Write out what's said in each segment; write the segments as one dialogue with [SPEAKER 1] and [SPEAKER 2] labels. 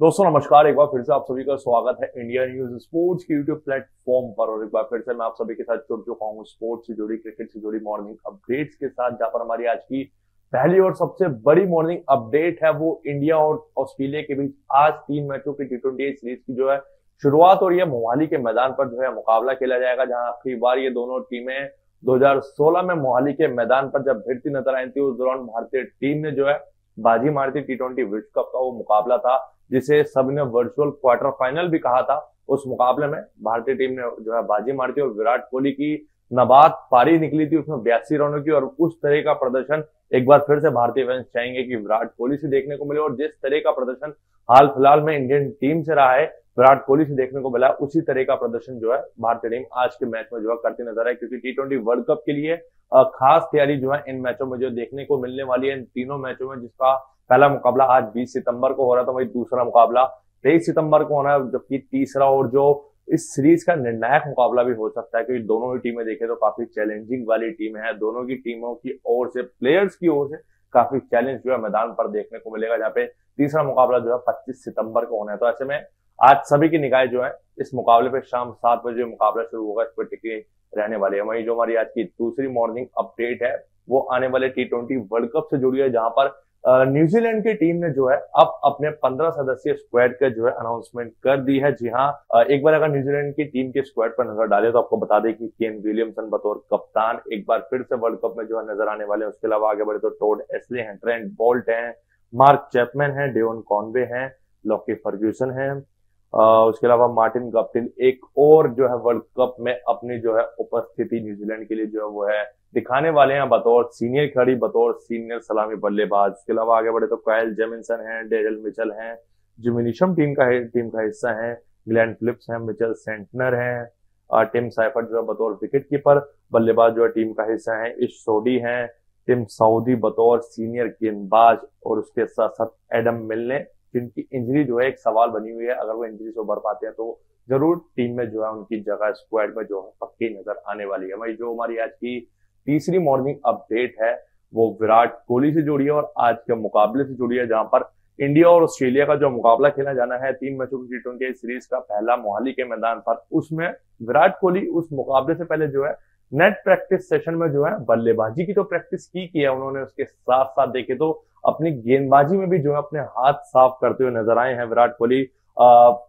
[SPEAKER 1] दोस्तों, नमस्कार। एक बार फिर से आप सभी का स्वागत है इंडिया न्यूज़ स्पोर्ट्स के यूट्यूब प्लेटफॉर्म पर। और एक बार फिर से मैं आप सभी के साथ जुड़ चुका हूँ स्पोर्ट्स से जुड़ी, क्रिकेट से जुड़ी मॉर्निंग अपडेट्स के साथ, जहाँ पर हमारी आज की पहली और सबसे बड़ी मॉर्निंग अपडेट है वो इंडिया और ऑस्ट्रेलिया के बीच आज तीन मैचों की टी ट्वेंटी सीरीज़ की जो है शुरुआत हो रही है मोहाली के मैदान पर जो है मुकाबला खेला जाएगा, जहाँ आखिरी बार ये दोनों टीमें 2016 में मोहाली के मैदान पर जब भिड़ती नज़र आई थी, उस दौरान भारतीय टीम ने जो है बाजी मारती टी ट्वेंटी विश्व कप का वो मुकाबला था। जिसे सबने वर्चुअल क्वार्टर फाइनल भी कहा था, उस मुकाबले में भारतीय टीम ने जो है बाजी मारी थी और विराट कोहली की नबाद पारी निकली थी उसमें बयासी रनों की और उस तरह का प्रदर्शन एक बार फिर से भारतीय फैंस चाहेंगे कि विराट कोहली से देखने को मिले और जिस तरह का प्रदर्शन हाल फ़िलहाल में इंडियन टीम से रहा है, विराट कोहली से देखने को मिला, उसी तरह का प्रदर्शन जो है भारतीय टीम आज के मैच में जो है करती नज़र आए क्योंकि टी ट्वेंटी वर्ल्ड कप के लिए खास तैयारी जो है इन मैचों में जो देखने को मिलने वाली है इन तीनों मैचों में जिसका पहला मुकाबला आज 20 सितंबर को हो रहा था, वही दूसरा मुकाबला 23 सितंबर को होना है, जबकि तीसरा और जो इस सीरीज़ का निर्णायक मुकाबला भी हो सकता है, क्योंकि दोनों ही टीमें देखें तो काफ़ी चैलेंजिंग वाली टीम है। दोनों की टीमों की ओर से प्लेयर्स की ओर से काफ़ी चैलेंज जो है मैदान पर देखने को मिलेगा, जहाँ पे तीसरा मुकाबला जो है पच्चीस सितंबर को होना है। तो ऐसे में आज सभी की निगाहें जो है, इस मुकाबले पे शाम सात बजे मुकाबला शुरू होगा, इस पर टिके रहने वाले है। वही जो हमारी आज की दूसरी मॉर्निंग अपडेट है, वो आने वाले टी ट्वेंटी वर्ल्ड कप से जुड़ी है, जहाँ पर न्यूजीलैंड की टीम ने जो है अब अपने 15 सदस्यीय स्क्वाड का जो है अनाउंसमेंट कर दी है। जी हाँ एक बार अगर न्यूजीलैंड की टीम के स्क्वाड पर नज़र डाले तो आपको बता दें कि केन विलियमसन बतौर कप्तान एक बार फिर से वर्ल्ड कप में जो है नज़र आने वाले हैं। उसके अलावा आगे बढ़े तो टोड एसले हैं ट्रेंट बोल्ट हैं मार्क चैपमैन है डेवन कॉन्वे हैं लॉकी फर्ग्यूसन है। उसके अलावा मार्टिन गप्टिल एक और जो है वर्ल्ड कप में अपनी जो है उपस्थिति न्यूजीलैंड के लिए जो है वो है दिखाने वाले हैं बतौर सीनियर खिलाड़ी, बतौर सीनियर सलामी बल्लेबाज। इसके अलावा आगे बढ़े तो कायल जेमिनसन है, डेरल मिचल है जिमिनिशम टीम का टीम का हिस्सा है ग्लैंड फिलिप्स है, मिचल सेंटनर है टिम साइफर जो है बतौर विकेट कीपर बल्लेबाज जो है टीम का हिस्सा है, इश सोडी है, टिम सऊदी बतौर सीनियर गेंदबाज और उसके साथ साथ एडम मिलने जिनकी इंजरी जो है, एक सवाल बनी हुई है। अगर वो इंजरी से उभर पाते हैं तो ज़रूर टीम में जो है, उनकी जगह स्क्वाड में जो है, पक्की नज़र आने वाली है। भाई जो हमारी आज की तीसरी मॉर्निंग अपडेट है, वो विराट कोहली से जुड़ी है और आज के मुकाबले से जुड़ी है, जहाँ पर इंडिया और ऑस्ट्रेलिया का जो मुकाबला खेला जाना है, तीन मैचों की टी ट्वेंटी सीरीज़ का पहला मोहाली के मैदान पर, उसमें विराट कोहली उस मुकाबले से पहले जो है नेट प्रैक्टिस सेशन में जो है, बल्लेबाजी की तो प्रैक्टिस की की है, उन्होंने उसके साथ साथ देखे तो अपनी गेंदबाजी में भी जो है, अपने हाथ साफ़ करते हुए नज़र आए हैं विराट कोहली।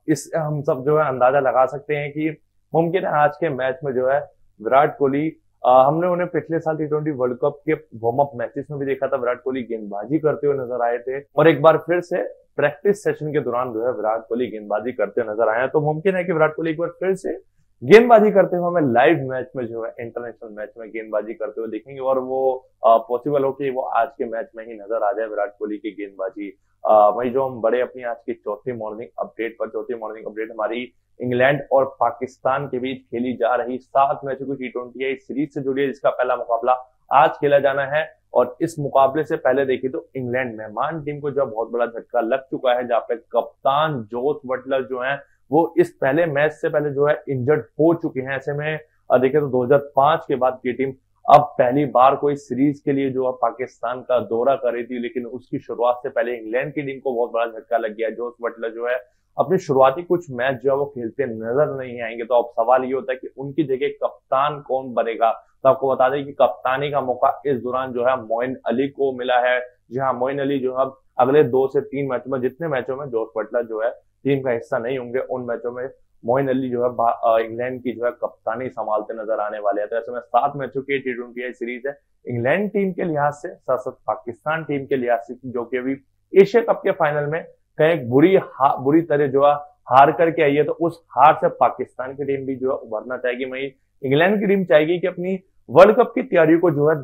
[SPEAKER 1] इस, हम सब जो है अंदाज़ा लगा सकते हैं कि मुमकिन है आज के मैच में जो है, विराट कोहली हमने उन्हें पिछले साल टी ट्वेंटी वर्ल्ड कप के वार्म अप मैचेस में भी देखा था, विराट कोहली गेंदबाजी करते हुए नज़र आए थे। और एक बार फिर से प्रैक्टिस सेशन के दौरान जो है, विराट कोहली गेंदबाजी करते नज़र आए तो मुमकिन है कि विराट कोहली एक बार फिर से गेंदबाजी करते हुए हमें लाइव मैच में जो है इंटरनेशनल मैच में गेंदबाजी करते हुए देखेंगे और वो पॉसिबल हो कि वो आज के मैच में ही नज़र आ जाए विराट कोहली की गेंदबाजी। वही जो हम बड़े अपनी आज की चौथी मॉर्निंग अपडेट पर, चौथी मॉर्निंग अपडेट हमारी इंग्लैंड और पाकिस्तान के बीच खेली जा रही सात मैचों की टी ट्वेंटी सीरीज़ से जुड़ी है, जिसका पहला मुकाबला आज खेला जाना है। और इस मुकाबले से पहले देखिए तो इंग्लैंड मेहमान टीम को जो बहुत बड़ा झटका लग चुका है, जहाँ पे कप्तान जोस बटलर जो है वो इस पहले मैच से पहले जो है इंजर्ड हो चुके हैं। ऐसे में देखिए तो 2005 के बाद की टीम अब पहली बार कोई सीरीज़ के लिए जो है पाकिस्तान का दौरा कर रही थी, लेकिन उसकी शुरुआत से पहले इंग्लैंड की टीम को बहुत बड़ा झटका लग गया। जोस बटलर जो है, अपनी शुरुआती कुछ मैच जो है वो खेलते नज़र नहीं आएँगे। तो अब सवाल ये होता है कि उनकी जगह कप्तान कौन बनेगा? तो आपको बता दें कि कप्तानी का मौका इस दौरान जो है मोइन अली को मिला है। जी हाँ मोइन अली जो है अगले दो से तीन मैचों में, जितने मैचों में जोश बटलर जो है टीम का हिस्सा नहीं होंगे उन मैचों में। मोइन अली जो है इंग्लैंड की जो है कप्तानी संभालते नज़र आने वाले हैं। तो ऐसे में सात मैचों की टी ट्वेंटी सीरीज़ है। इंग्लैंड टीम के लिहाज से साथ साथ पाकिस्तान टीम के लिहाज से जो कि अभी एशिया कप के फाइनल में कहीं बुरी बुरी तरह जो है हार करके आई है तो उस हार से पाकिस्तान की टीम भी जो है उभरना चाहेगी। वही इंग्लैंड की टीम चाहेगी कि अपनी वर्ल्ड कप की तैयारी को जो है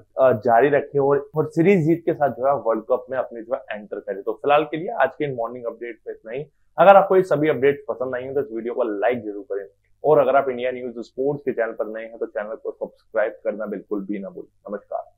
[SPEAKER 1] जारी रखे और, और सीरीज़ जीत के साथ जो है वर्ल्ड कप में अपनी जो है एंटर करे। तो फ़िलहाल के लिए आज के मॉर्निंग अपडेट पे इतना ही। अगर आपको ये सभी अपडेट पसंद आई हो तो इस वीडियो को लाइक ज़रूर करें। और अगर आप इंडिया न्यूज़ स्पोर्ट्स के चैनल पर नए हैं तो चैनल को सब्सक्राइब करना बिल्कुल भी ना भूलें। नमस्कार।